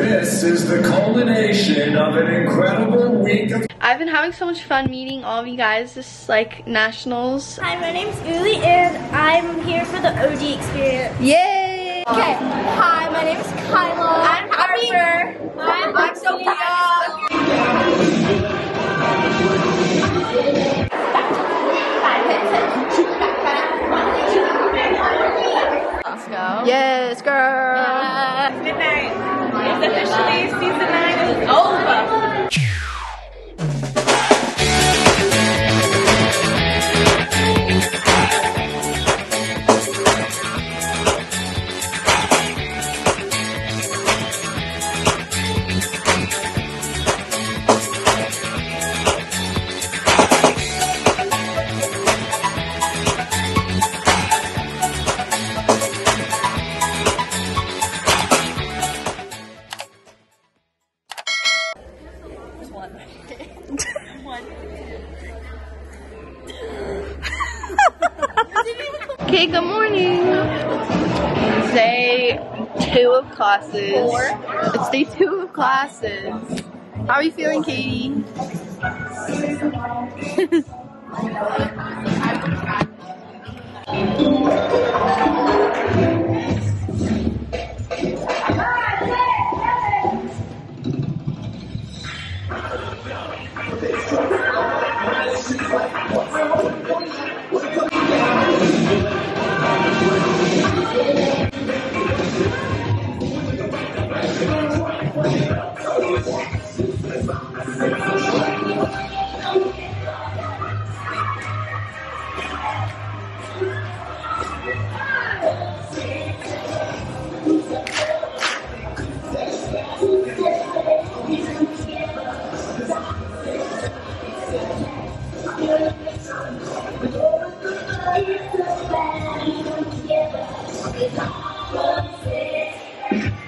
This is the culmination of an incredible week of I've been having so much fun meeting all of you guys this like nationals. Hi, my name's Uli and I'm here for the OG experience. Yay! Okay, hi, my name is Kyla. I'm Harper. I'm, I'm Sophia. Let's go. Yes, girl. Midnight. Officially season nine is over. Okay, good morning. It's day two of classes. Four. It's day two of classes. How are you feeling, Katie?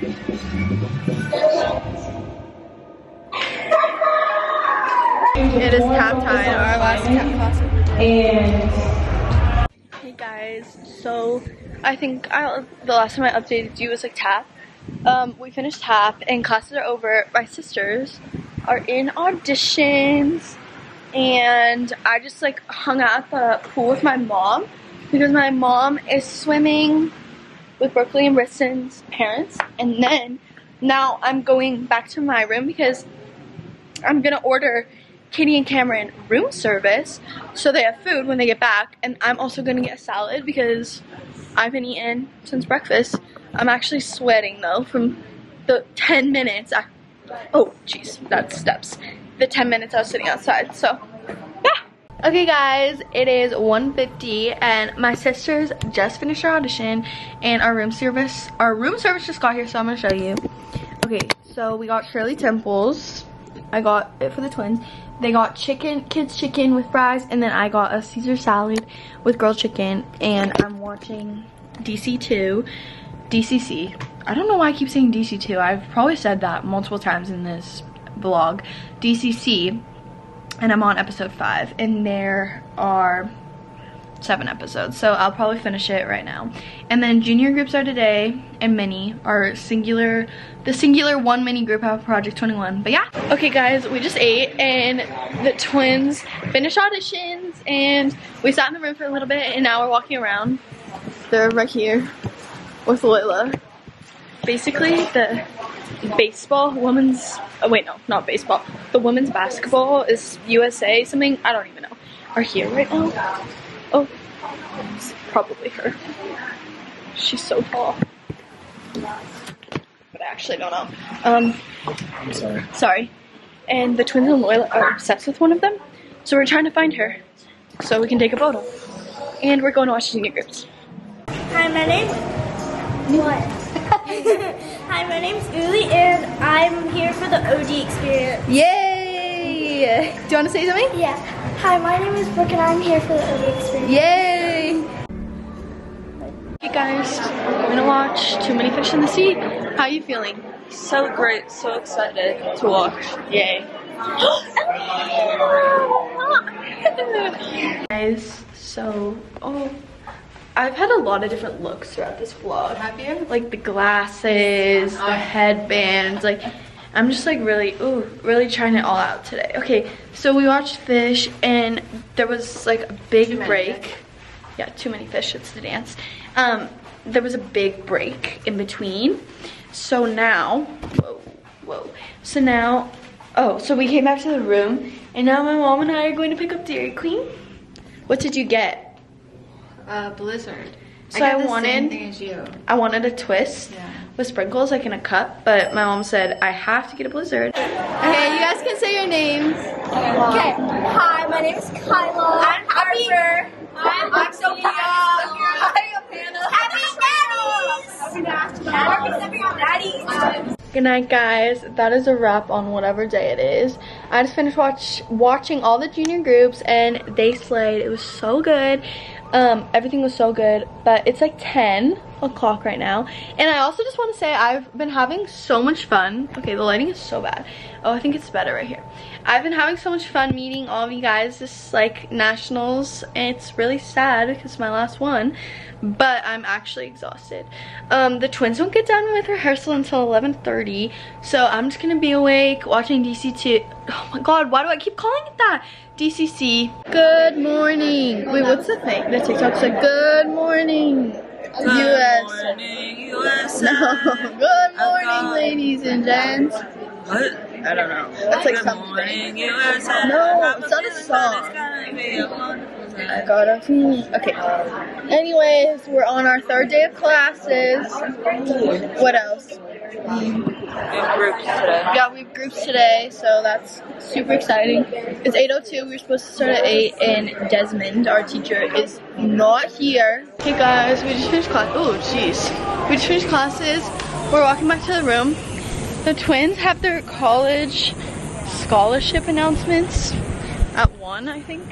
It is tap time, our last tap class. Hey guys, so I think I, the last time I updated you was like tap. Um, we finished tap and classes are over. My sisters are in auditions and I just like hung out at the pool with my mom because my mom is swimming with Berkeley and Briston's parents. And then now I'm going back to my room because I'm gonna order Katie and Cameron room service so they have food when they get back. And I'm also gonna get a salad because I haven't eaten since breakfast. I'm actually sweating though from the 10 minutes I, oh jeez that's steps. The 10 minutes I was sitting outside so okay guys it is 1:50 and my sisters just finished our audition and our room service our room service just got here so I'm gonna show you okay so we got Shirley Temples I got it for the twins. They got chicken, kids chicken with fries, and then I got a Caesar salad with grilled chicken. And I'm watching DC2, DCC. I don't know why I keep saying DC2. I've probably said that multiple times in this vlog. DCC, and I'm on episode five. And there are seven episodes so I'll probably finish it right now. And then junior groups are today and mini are singular the singular one mini group have project 21 but yeah. Okay guys we just ate and the twins finished auditions and we sat in the room for a little bit and now we're walking around. They're right here with Layla basically the baseball women's oh wait no not baseball the women's basketball is USA something I don't even know are here right now Oh, it's probably her. She's so tall. But I actually don't know. Um, I'm sorry. sorry. And the twins and Loyal are obsessed with one of them. So we're trying to find her so we can take a photo. And we're going to watch junior groups. Hi, my name. What? Hi, my name's Uli and I'm here for the OG experience. Yay! Do you want to say something? Yeah. Hi, my name is Brooke and I'm here for the OG experience. Yay! Hey guys, we're gonna watch Too Many Fish in the Sea. How are you feeling? So great, so excited to watch. Yay. Oh, guys, so, oh, I've had a lot of different looks throughout this vlog. Have you? Like the glasses, the headbands, like I'm just like really, ooh, really trying it all out today. Okay, so we watched Fish and there was like a big break. Yeah, too many fish, it's the dance. Um, there was a big break in between. So now, whoa, whoa. So now, oh, so we came back to the room and now my mom and I are going to pick up Dairy Queen. What did you get? Uh, Blizzard. So I, I the wanted- same thing as you. I wanted a twist Yeah. with sprinkles like in a cup, but my mom said I have to get a blizzard. Okay, you guys can say your names. Okay. Hi, my name is Kyla. I'm Harper. I'm, I'm Sophia. Hi, Amanda. Happy Daddies. Happy Daddies. Good night, guys. That is a wrap on whatever day it is. I just finished watch watching all the junior groups and they slayed. It was so good. Um, everything was so good, but it's like 10 o'clock right now. And I also just want to say I've been having so much fun. Okay, the lighting is so bad. Oh, I think it's better right here. I've been having so much fun meeting all of you guys this like nationals and it's really sad because my last one but I'm actually exhausted. Um, the twins won't get done with rehearsal until 11.30, so I'm just gonna be awake watching DC2. Oh my god, why do I keep calling it that? DCC. Good morning. Wait, what's the thing? The TikTok said, good morning. US. Morning. No, good morning, ladies and gents. What? I don't know. That's like Good something. morning, USA. No, it's not a song. I got a feeling. Okay. Anyways, we're on our third day of classes. What else? Groups today. Yeah, we have groups today, so that's super exciting. It's 8.02, we were supposed to start at 8, and Desmond, our teacher, is not here. Hey guys, we just finished class. Oh, jeez. We just finished classes. We're walking back to the room. The twins have their college scholarship announcements at 1, I think.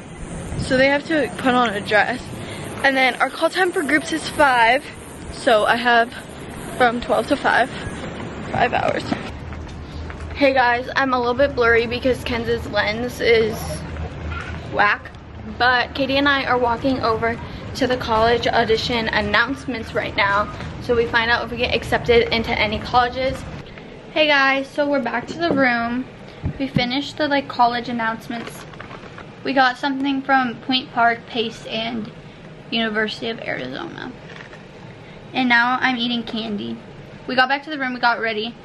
So they have to put on a dress. And then our call time for groups is 5. So I have from 12 to 5 five hours. Hey guys, I'm a little bit blurry because Kenz's lens is whack. But Katie and I are walking over to the college audition announcements right now. So we find out if we get accepted into any colleges. Hey guys, so we're back to the room. We finished the like college announcements. We got something from Point Park, Pace, and University of Arizona. And now I'm eating candy. We got back to the room, we got ready.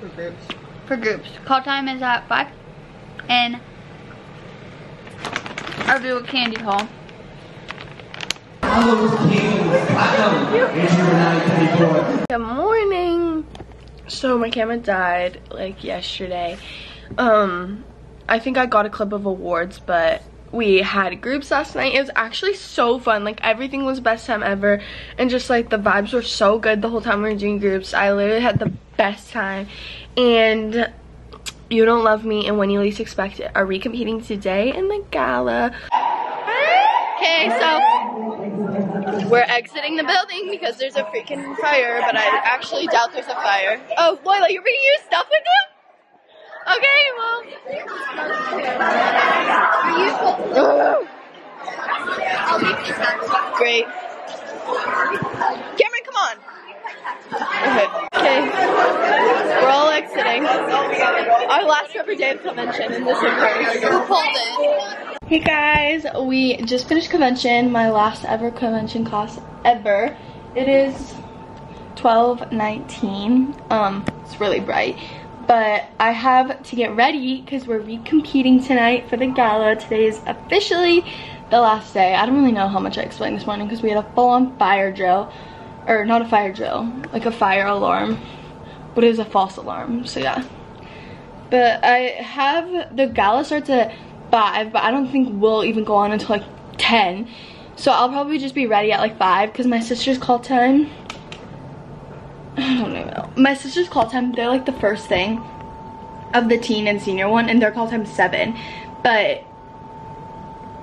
For groups. For groups. Call time is at 5. And I'll do a candy haul. Good morning. So my camera died like yesterday. Um, I think I got a clip of awards, but we had groups last night. It was actually so fun. Like everything was best time ever, and just like the vibes were so good the whole time we were doing groups. I literally had the best time, and you don't love me and when you least expect it are recompeting today in the gala. Okay, so we're exiting the building because there's a freaking fire, but I actually doubt there's a fire. Oh, Loyla, you're bringing your stuff with you? Okay, well. Great. Cameron, come on. Okay. Okay. We're all exiting. Our last ever day of convention, and this occurs. Who pulled it? Hey guys, we just finished convention, my last ever convention class ever. It is 12:19. Um, it's really bright, but I have to get ready because we're recompeting tonight for the gala. Today is officially the last day. I don't really know how much I explained this morning because we had a full-on fire drill, or not a fire drill, like a fire alarm, but it was a false alarm. So yeah. But I have the gala starts at five, but I don't think we'll even go on until like ten. So I'll probably just be ready at like five because my sister's call time. I don't even know. My sister's call time, they're like the first thing of the teen and senior one, and their call time's seven. But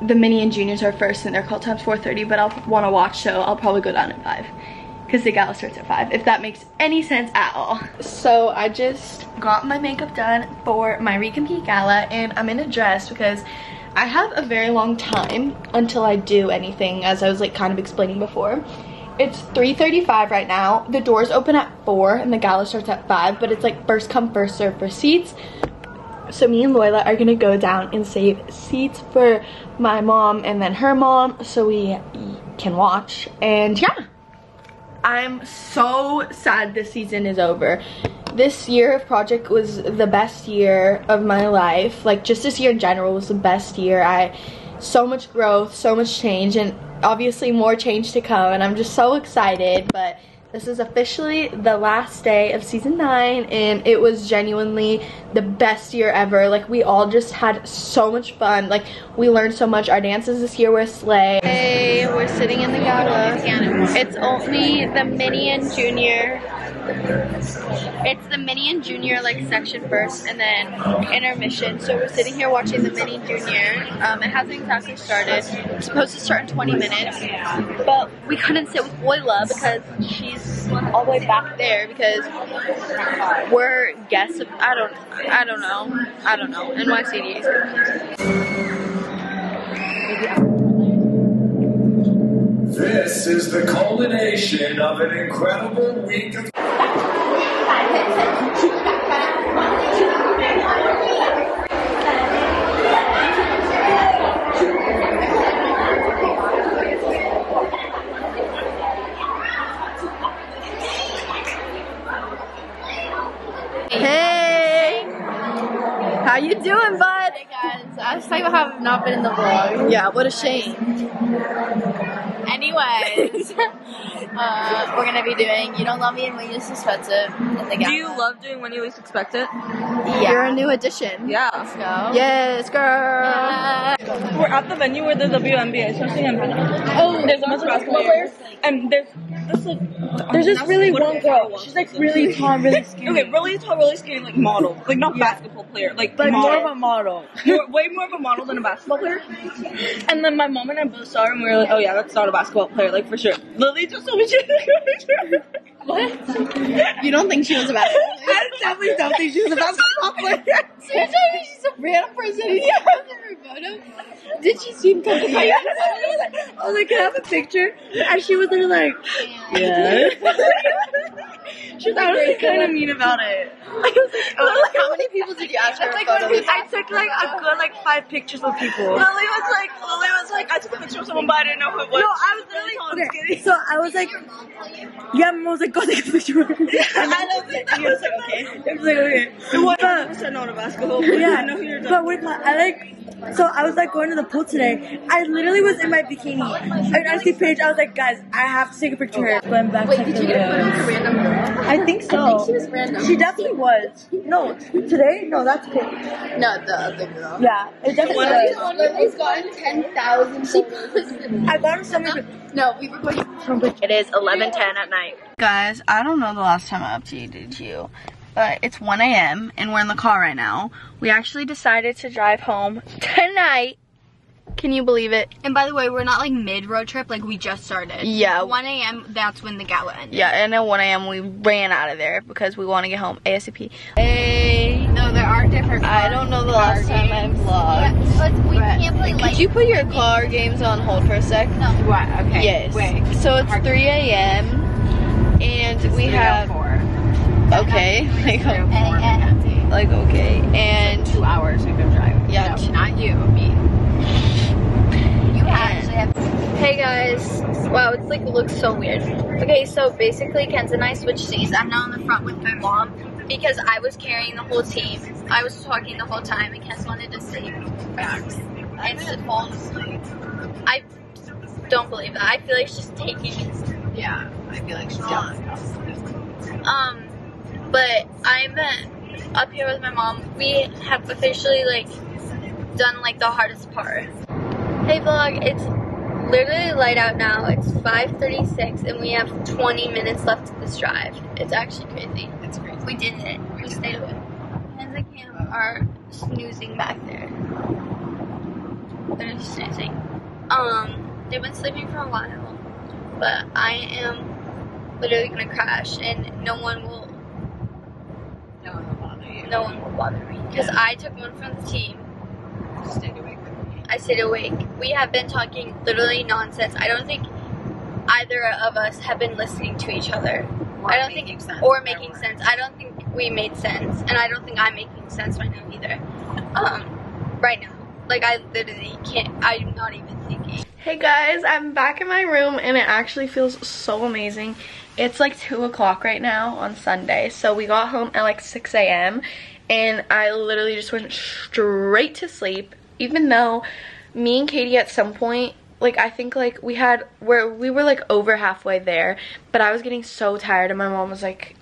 the mini and juniors are first, and their call time's 4:30. But I'll want to watch, so I'll probably go down at five because the gala starts at 5, if that makes any sense at all. So I just got my makeup done for my recompete gala, and I'm in a dress because I have a very long time until I do anything, as I was like kind of explaining before. It's 3.35 right now. The doors open at 4 and the gala starts at 5, but it's like first come, first serve for seats. So me and Loila are gonna go down and save seats for my mom and then her mom so we can watch. And yeah, I'm so sad this season is over. This year of project was the best year of my life. Like just this year in general was the best year. I so much growth, so much change and obviously more change to come and I'm just so excited but this is officially the last day of season 9 and it was genuinely the best year ever. Like we all just had so much fun. Like we learned so much. Our dances this year were slay. Hey, we're sitting in the gala. It's only the mini and junior it's the mini and junior like section first and then intermission. So we're sitting here watching the mini junior. Um, it hasn't exactly started. It's supposed to start in 20 minutes. But we couldn't sit with Loila because she's all the way back there because we're guests of, I don't I don't know. I don't know. NYCD. This is the culmination of an incredible week of How you doing, bud? Hey guys, I just like how I've not been in the vlog. Yeah, what a shame. Anyways, uh, we're gonna be doing You Don't Love Me and When You Least Expect It in the Do you love doing when you least expect it? You're a new addition. Yeah. Let's go. Yes, girl. Uh, We're at the venue where the WNBA, especially in Oh, there's a bunch of basketball players. And there's this like There's this really one girl. She's like really tall, really skinny. Okay, really tall, really skinny, like model, like not basketball player, like Like model. more of a model. more, way more of a model than a basketball player. And then my mom and I both saw her and we were like, oh yeah, that's not a basketball player, like for sure. Lily just told me she You don't think she was a basketball I definitely don't think she was a basketball player. So you're telling me she's a random person who comes in her photo? Did she seem confused? I was like, can I have a picture? And she was literally like, yeah. she was like, kind of mean about it. I was like, oh, How many people did you ask for like? I took like a good like five pictures of people. Lily was like, Lily was like, I took a picture of someone, but I didn't know who it was. No, I was literally okay. So I was like, yeah, Mom was like, go take a picture. And I was like, okay. I was like, okay. It was But- 100% basketball player. Yeah, I know who you're talking but with my, I like, so I was like going to the pool today. I literally was in my bikini. And I see Paige, I was like, guys, I have to take a picture of her. Going back Wait, to did the you get a photo with a random girl? I think so. I think she was random. She definitely was. No, today? No, that's Paige. No, the other girl. Yeah, it definitely was. Lily's gotten 10,000 She posted. I got her so many No, we were going from. It is 11:10 at night. Guys, I don't know the last time I updated you, but it's 1 a.m. and we're in the car right now. We actually decided to drive home tonight. Can you believe it? And by the way, we're not like mid road trip, like we just started. Yeah. 1 a.m. That's when the gala ended. Yeah, and at 1 a.m. we ran out of there because we want to get home ASAP. Hey, No, there are different. I don't know the last time I vlogged. But, but we can't play like. Could you put your car games on hold for a sec? No. What? Okay. Yes. Wait. So it's 3 a.m. and we oh have okay, like A-N-T. like okay, and Two hours we've been driving. Yeah. No, not you, me. You actually have. Hey guys. Wow, it's like looks so weird. Okay, so basically Kenz and I switched seats. I'm now in the front with my mom because I was carrying the whole team. I was talking the whole time and Ken wanted to sleep. Facts. I didn't fall asleep. I don't believe that. I feel like she's taking it. Yeah, I feel like she's jealous. Um, but I'm up here with my mom. We have officially like done like the hardest part. Hey vlog, it's literally light out now. It's 5:36 and we have 20 minutes left of this drive. It's actually crazy. It's crazy. We did it. We stayed awake. And the Cam are snoozing back there. They're just snoozing. Um, they've been sleeping for a while, but I am literally gonna crash, and no one will, No one will bother you. no one will bother me because I took one from the team. Just stay awake. I stayed awake. We have been talking literally nonsense. I don't think either of us have been listening to each other. I don't think or making sense. I don't think we made sense, and I don't think I'm making sense right now either. Um, right now, like I literally can't. I'm not even thinking. Hey guys, I'm back in my room and it actually feels so amazing. It's like 2 o'clock right now on Sunday. So we got home at like 6 a.m. and I literally just went straight to sleep. Even though me and Katie at some point, like I think like we had, where we were like over halfway there. But I was getting so tired and my mom was like,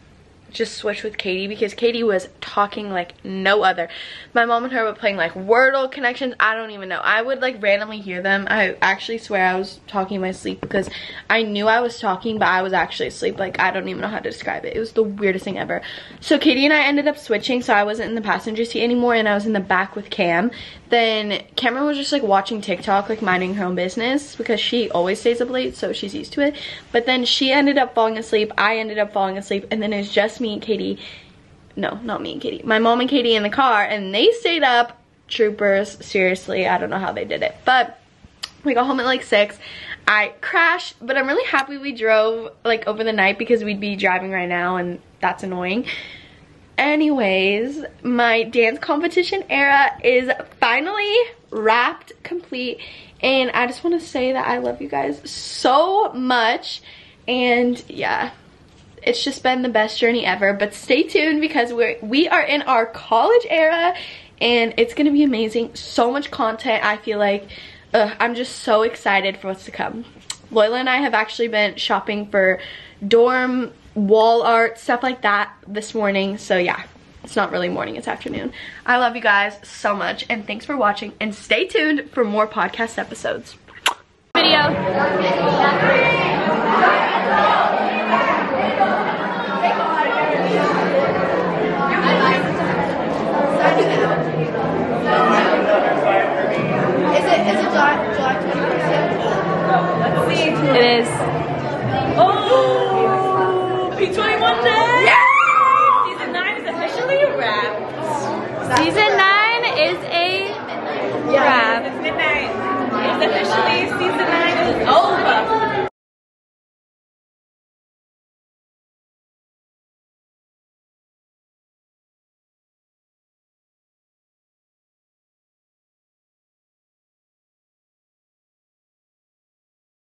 just switch with Katie because Katie was talking like no other. My mom and her were playing like Wordle connections. I don't even know. I would like randomly hear them. I actually swear I was talking in my sleep because I knew I was talking but I was actually asleep. Like I don't even know how to describe it. It was the weirdest thing ever. So Katie and I ended up switching so I wasn't in the passenger seat anymore and I was in the back with Cam. Then Cameron was just like watching TikTok like minding her own business because she always stays up late so she's used to it. But then she ended up falling asleep. I ended up falling asleep and then it's just me and Katie. No, not me and Katie. My mom and Katie in the car and they stayed up. Troopers, seriously, I don't know how they did it. But we got home at like 6. I crashed, but I'm really happy we drove like over the night because we'd be driving right now and that's annoying. Anyways, my dance competition era is finally wrapped, complete, and I just want to say that I love you guys so much, and yeah, it's just been the best journey ever, but stay tuned because we're, we are in our college era, and it's going to be amazing. So much content, I feel like. Ugh, I'm just so excited for what's to come. Loyola and I have actually been shopping for dorm wall art, stuff like that this morning. So yeah, it's not really morning, it's afternoon. I love you guys so much and thanks for watching and stay tuned for more podcast episodes. Video.